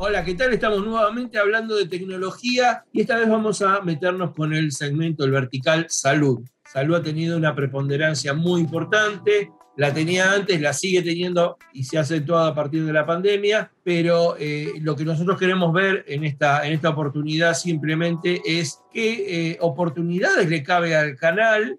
Hola, ¿qué tal? Estamos nuevamente hablando de tecnología y esta vez vamos a meternos con el segmento, el vertical salud. Salud ha tenido una preponderancia muy importante, la tenía antes, la sigue teniendo y se ha acentuado a partir de la pandemia, pero eh, lo que nosotros queremos ver en esta, en esta oportunidad simplemente es qué eh, oportunidades le cabe al canal,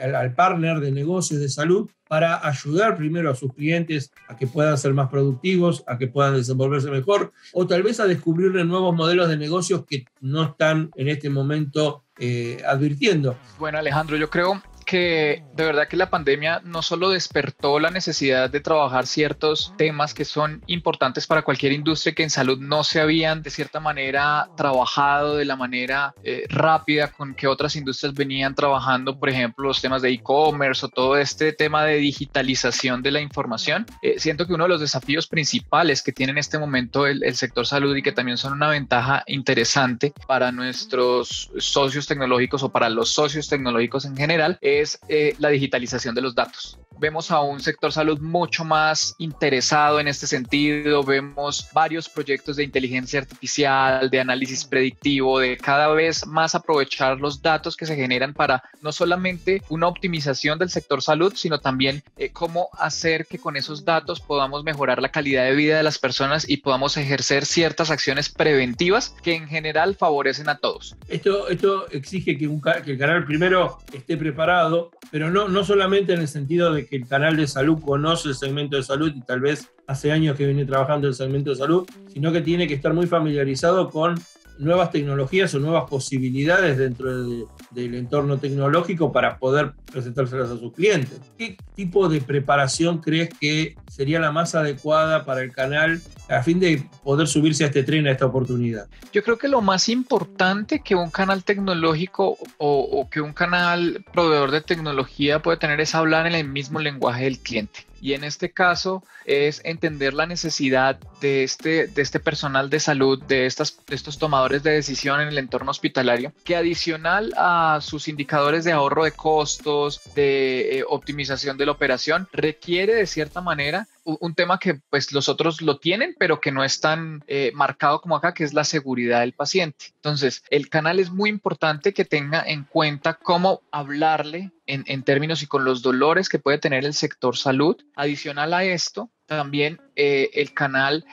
al partner de negocios de salud, para ayudar primero a sus clientes a que puedan ser más productivos, a que puedan desenvolverse mejor, o tal vez a descubrirle nuevos modelos de negocios que no están en este momento eh, advirtiendo. Bueno, Alejandro, yo creo que de verdad que la pandemia no solo despertó la necesidad de trabajar ciertos temas que son importantes para cualquier industria que en salud no se habían de cierta manera trabajado de la manera eh, rápida con que otras industrias venían trabajando, por ejemplo, los temas de e-commerce o todo este tema de digitalización de la información. Eh, siento que uno de los desafíos principales que tiene en este momento el, el sector salud y que también son una ventaja interesante para nuestros socios tecnológicos o para los socios tecnológicos en general es eh, la digitalización de los datos vemos a un sector salud mucho más interesado en este sentido, vemos varios proyectos de inteligencia artificial, de análisis predictivo, de cada vez más aprovechar los datos que se generan para no solamente una optimización del sector salud, sino también eh, cómo hacer que con esos datos podamos mejorar la calidad de vida de las personas y podamos ejercer ciertas acciones preventivas que en general favorecen a todos. Esto, esto exige que, que el canal primero esté preparado, pero no, no solamente en el sentido de que el canal de salud conoce el segmento de salud y tal vez hace años que viene trabajando en el segmento de salud, sino que tiene que estar muy familiarizado con nuevas tecnologías o nuevas posibilidades dentro del entorno tecnológico para poder presentárselas a sus clientes. ¿Qué tipo de preparación crees que sería la más adecuada para el canal a fin de poder subirse a este tren, a esta oportunidad? Yo creo que lo más importante que un canal tecnológico o, o que un canal proveedor de tecnología puede tener es hablar en el mismo lenguaje del cliente. Y en este caso es entender la necesidad de este, de este personal de salud, de, estas, estos tomadores de decisión en el entorno hospitalario, que adicional a sus indicadores de ahorro de costos, de eh, optimización de la operación, requiere de cierta manera un tema que pues los otros lo tienen, pero que no es tan eh, marcado como acá, que es la seguridad del paciente. Entonces, el canal es muy importante que tenga en cuenta cómo hablarle en, en términos y con los dolores que puede tener el sector salud. Adicional a esto, también eh, el canal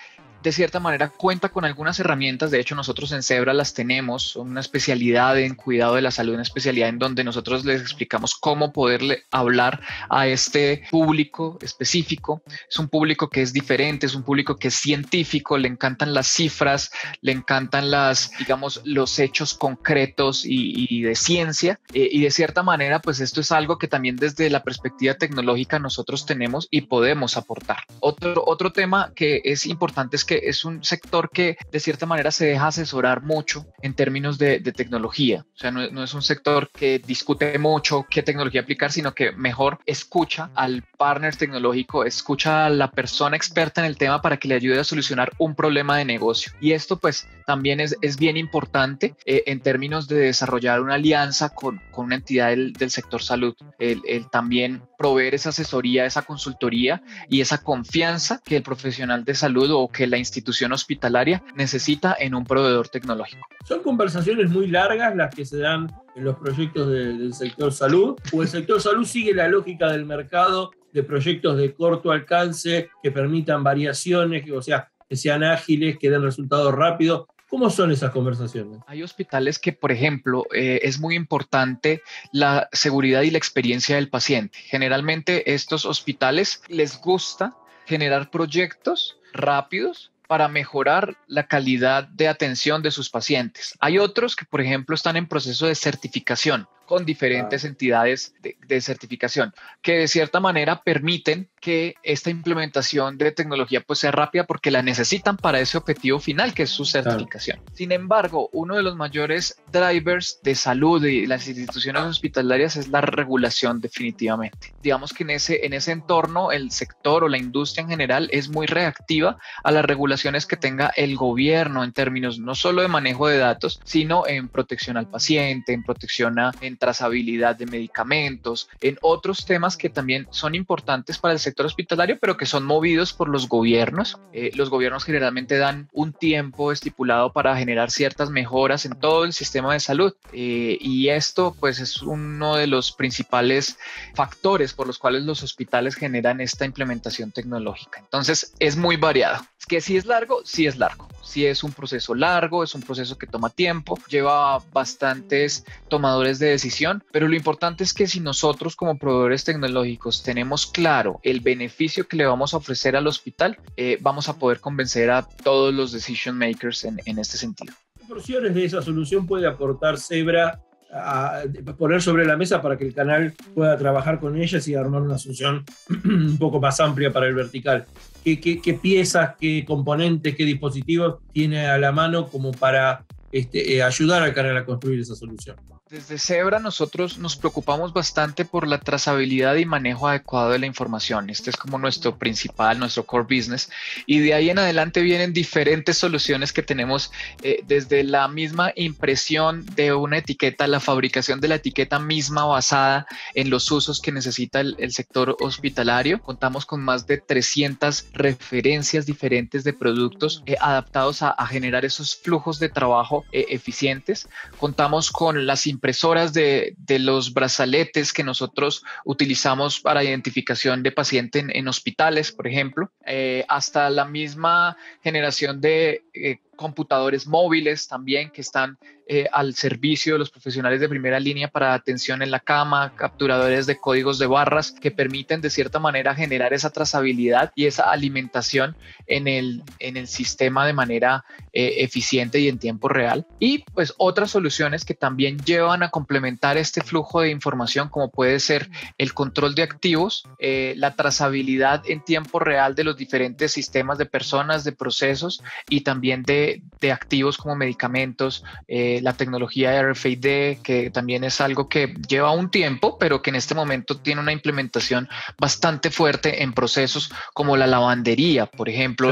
de cierta manera cuenta con algunas herramientas, de hecho nosotros en Zebra las tenemos, una especialidad en cuidado de la salud, una especialidad en donde nosotros les explicamos cómo poderle hablar a este público específico. Es un público que es diferente, es un público que es científico, le encantan las cifras, le encantan las, digamos, los hechos concretos y, de ciencia. Eh, y de cierta manera, pues esto es algo que también desde la perspectiva tecnológica nosotros tenemos y podemos aportar. Otro, otro tema que es importante es que es un sector que de cierta manera se deja asesorar mucho en términos de, tecnología. O sea, no, es un sector que discute mucho qué tecnología aplicar, sino que mejor escucha al partner tecnológico, escucha a la persona experta en el tema para que le ayude a solucionar un problema de negocio. Y esto pues también es, es bien importante eh, en términos de desarrollar una alianza con, con una entidad del, del sector salud. El, el también proveer esa asesoría, esa consultoría y esa confianza que el profesional de salud o que la institución hospitalaria necesita en un proveedor tecnológico. Son conversaciones muy largas las que se dan en los proyectos del sector salud, o el sector salud sigue la lógica del mercado de proyectos de corto alcance que permitan variaciones, o sea, que sean ágiles, que den resultados rápidos. ¿Cómo son esas conversaciones? Hay hospitales que, por ejemplo, eh, es muy importante la seguridad y la experiencia del paciente. Generalmente estos hospitales les gusta generar proyectos rápidos para mejorar la calidad de atención de sus pacientes. Hay otros que, por ejemplo, están en proceso de certificación con diferentes entidades de, certificación que de cierta manera permiten que esta implementación de tecnología pues sea rápida porque la necesitan para ese objetivo final que es su certificación. Sin embargo, uno de los mayores drivers de salud y las instituciones hospitalarias es la regulación definitivamente. Digamos que en ese, en ese entorno el sector o la industria en general es muy reactiva a las regulaciones que tenga el gobierno en términos no solo de manejo de datos, sino en protección al paciente, en protección a, en trazabilidad de medicamentos, en otros temas que también son importantes para el sector hospitalario, pero que son movidos por los gobiernos. Eh, los gobiernos generalmente dan un tiempo estipulado para generar ciertas mejoras en todo el sistema de salud eh, y esto pues es uno de los principales factores por los cuales los hospitales generan esta implementación tecnológica. Entonces es muy variado. Que si es largo, sí es largo. Si es un proceso largo, es un proceso que toma tiempo, lleva bastantes tomadores de decisión, pero lo importante es que si nosotros como proveedores tecnológicos tenemos claro el beneficio que le vamos a ofrecer al hospital, eh, vamos a poder convencer a todos los decision makers en, en este sentido. ¿Qué porciones de esa solución puede aportar Zebra a poner sobre la mesa para que el canal pueda trabajar con ellas y armar una solución un poco más amplia para el vertical. ¿Qué, qué, qué piezas, qué componentes, qué dispositivos tiene a la mano como para este, eh, ayudar al canal a construir esa solución? Desde Zebra nosotros nos preocupamos bastante por la trazabilidad y manejo adecuado de la información. Este es como nuestro principal, nuestro core business. Y de ahí en adelante vienen diferentes soluciones que tenemos eh, desde la misma impresión de una etiqueta, la fabricación de la etiqueta misma basada en los usos que necesita el, sector hospitalario. Contamos con más de 300 referencias diferentes de productos eh, adaptados a, generar esos flujos de trabajo eh, eficientes. Contamos con las impresoras de, los brazaletes que nosotros utilizamos para identificación de paciente en, hospitales, por ejemplo, eh, hasta la misma generación de eh, computadores móviles también que están eh, al servicio de los profesionales de primera línea para atención en la cama, capturadores de códigos de barras que permiten de cierta manera generar esa trazabilidad y esa alimentación en el, en el sistema de manera eh, eficiente y en tiempo real. Y pues otras soluciones que también llevan a complementar este flujo de información como puede ser el control de activos, eh, la trazabilidad en tiempo real de los diferentes sistemas de personas, de procesos y también de, de activos como medicamentos, la tecnología RFID, que también es algo que lleva un tiempo, pero que en este momento tiene una implementación bastante fuerte en procesos como la lavandería, por ejemplo,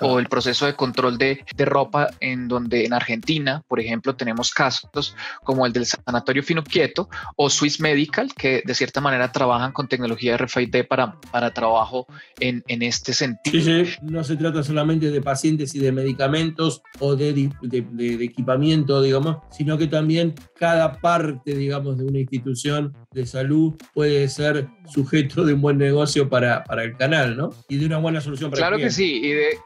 o, el proceso de control de, ropa, en donde en Argentina, por ejemplo, tenemos casos como el del Sanatorio Fino Quieto o Swiss Medical, que de cierta manera trabajan con tecnología RFID para, para trabajo en, en este sentido. Sí, sí. No se trata solamente de pacientes y de medicamentos o de, de, de equipamiento, digamos, sino que también cada parte, digamos, de una institución de salud puede ser sujeto de un buen negocio para, para el canal, ¿no? Y de una buena solución para claro el Claro que sí, y de,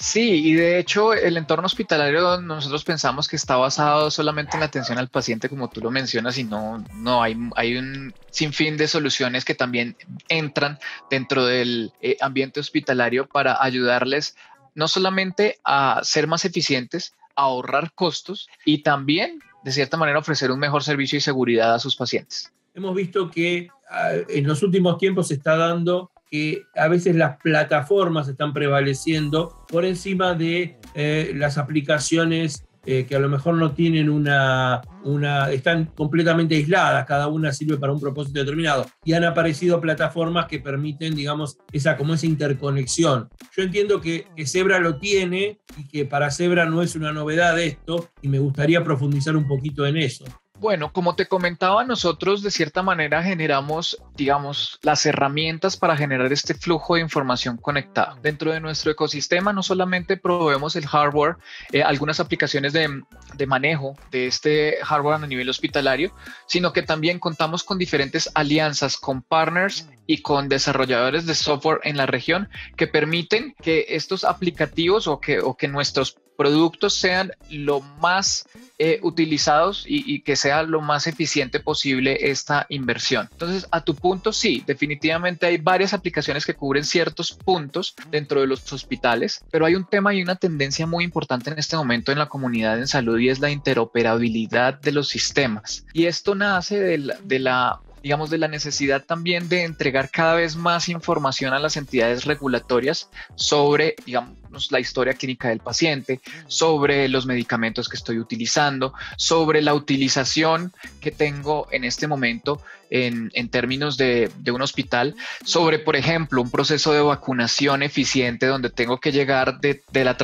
Sí, y de hecho el entorno hospitalario nosotros pensamos que está basado solamente en la atención al paciente, como tú lo mencionas, y no, no hay, hay un sinfín de soluciones que también entran dentro del eh, ambiente hospitalario para ayudarles no solamente a ser más eficientes, ahorrar costos y también, de cierta manera, ofrecer un mejor servicio y seguridad a sus pacientes. Hemos visto que ah, en los últimos tiempos se está dando que a veces las plataformas están prevaleciendo por encima de eh, las aplicaciones eh, que a lo mejor no tienen una, una, están completamente aisladas, cada una sirve para un propósito determinado. Y han aparecido plataformas que permiten, digamos, esa, como esa interconexión. Yo entiendo que, que Zebra lo tiene y que para Zebra no es una novedad esto, y me gustaría profundizar un poquito en eso. Bueno, como te comentaba, nosotros de cierta manera generamos, digamos, las herramientas para generar este flujo de información conectada. Dentro de nuestro ecosistema no solamente proveemos el hardware, eh, algunas aplicaciones de, de, manejo de este hardware a nivel hospitalario, sino que también contamos con diferentes alianzas con partners y con desarrolladores de software en la región que permiten que estos aplicativos o que, o que nuestros productos sean lo más eh, utilizados y, que sea lo más eficiente posible esta inversión. Entonces, a tu punto, sí, definitivamente hay varias aplicaciones que cubren ciertos puntos dentro de los hospitales, pero hay un tema y una tendencia muy importante en este momento en la comunidad en salud y es la interoperabilidad de los sistemas. Y esto nace de la digamos, de la necesidad también de entregar cada vez más información a las entidades regulatorias sobre, digamos, la historia clínica del paciente, sobre los medicamentos que estoy utilizando, sobre la utilización que tengo en este momento en, términos de, un hospital, sobre, por ejemplo, un proceso de vacunación eficiente donde tengo que llegar de, la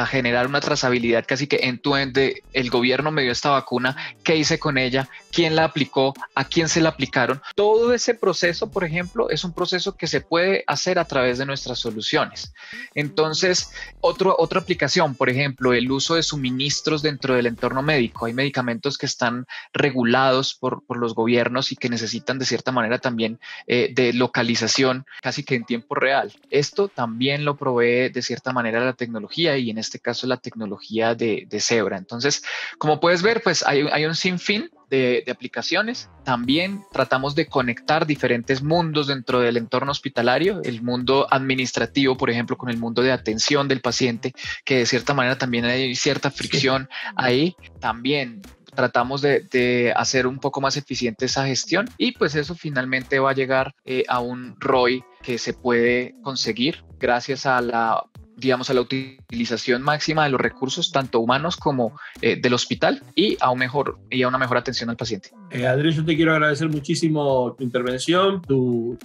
a generar una trazabilidad casi que en tu ende, el gobierno me dio esta vacuna, qué hice con ella, quién la aplicó, a quién se la aplicaron. Todo ese proceso, por ejemplo, es un proceso que se puede hacer a través de nuestras soluciones. Entonces, otra aplicación, por ejemplo, el uso de suministros dentro del entorno médico. Hay medicamentos que están regulados por, los gobiernos y que necesitan necesitan de cierta manera también eh, de localización casi que en tiempo real. Esto también lo provee de cierta manera la tecnología y en este caso la tecnología de, de Zebra. Entonces, como puedes ver, pues hay, hay un sinfín de, de, aplicaciones. También tratamos de conectar diferentes mundos dentro del entorno hospitalario, el mundo administrativo, por ejemplo, con el mundo de atención del paciente, que de cierta manera también hay cierta fricción ahí. También tratamos de, hacer un poco más eficiente esa gestión y pues eso finalmente va a llegar eh, a un ROI que se puede conseguir gracias a la digamos, a la utilización máxima de los recursos, tanto humanos como eh, del hospital, y a, un mejor, y a una mejor atención al paciente. Eh, yo te quiero agradecer muchísimo tu intervención, tu,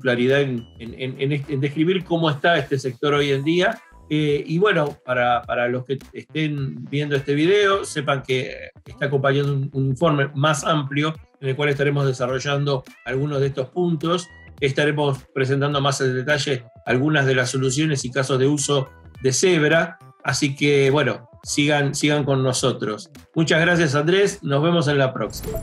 claridad en, en, describir cómo está este sector hoy en día eh, y bueno, para, para, los que estén viendo este video, sepan que está acompañando un, un, informe más amplio en el cual estaremos desarrollando algunos de estos puntos. Estaremos presentando más en detalle algunas de las soluciones y casos de uso de Zebra. Así que bueno, sigan, sigan con nosotros. Muchas gracias Andrés, nos vemos en la próxima.